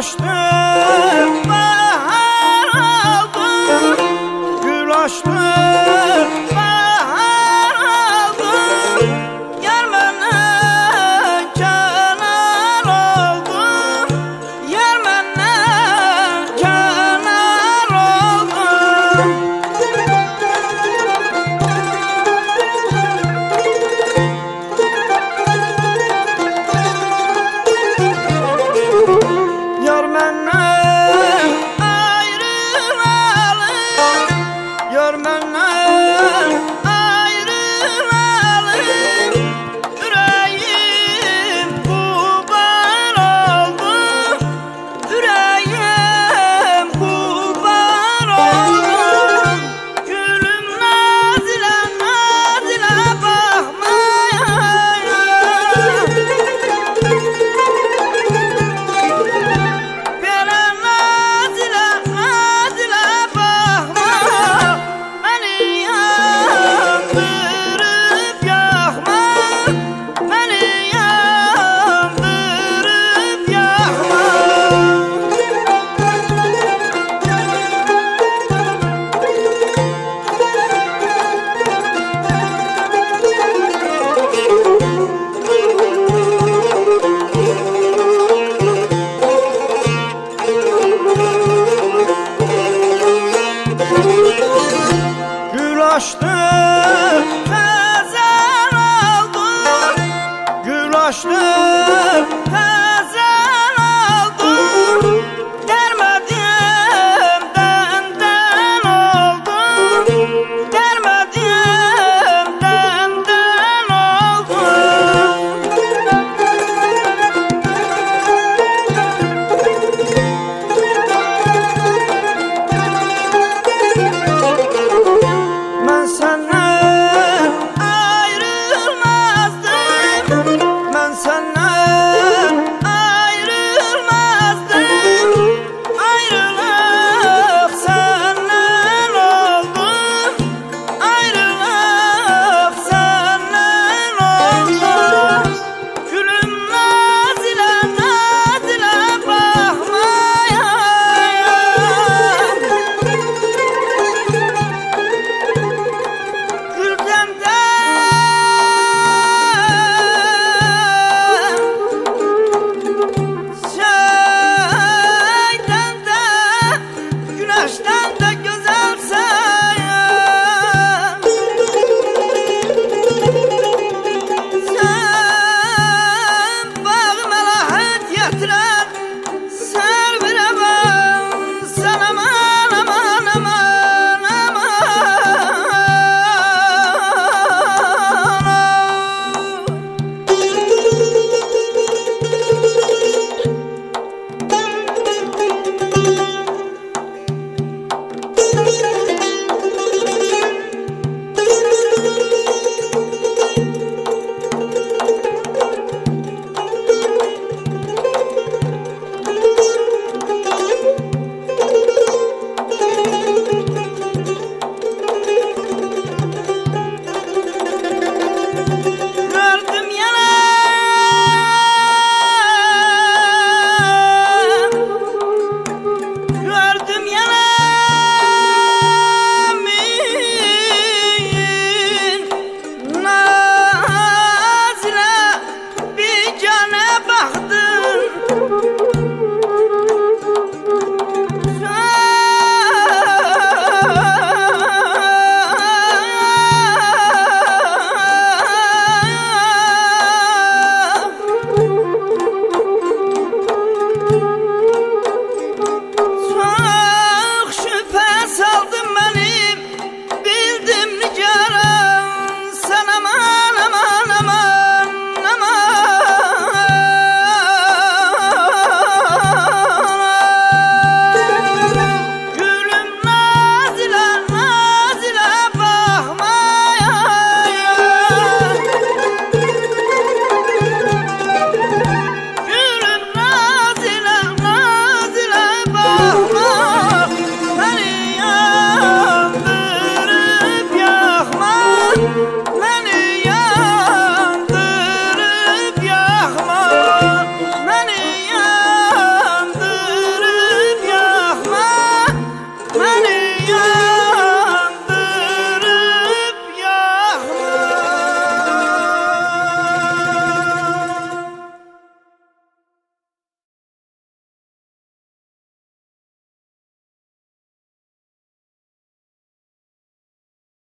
açtım, bahar aldım, gül açtım. açtı Tezer aldı. Gül açtı